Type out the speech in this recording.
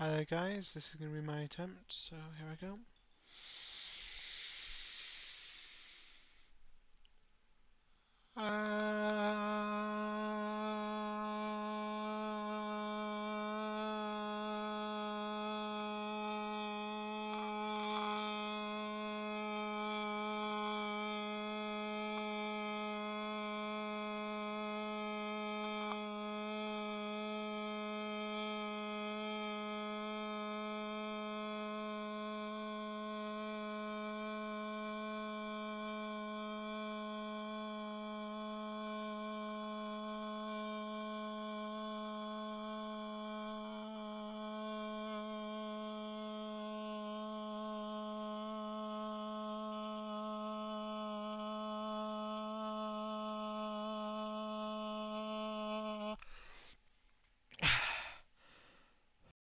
Hi there guys, this is going to be my attempt, so here I go.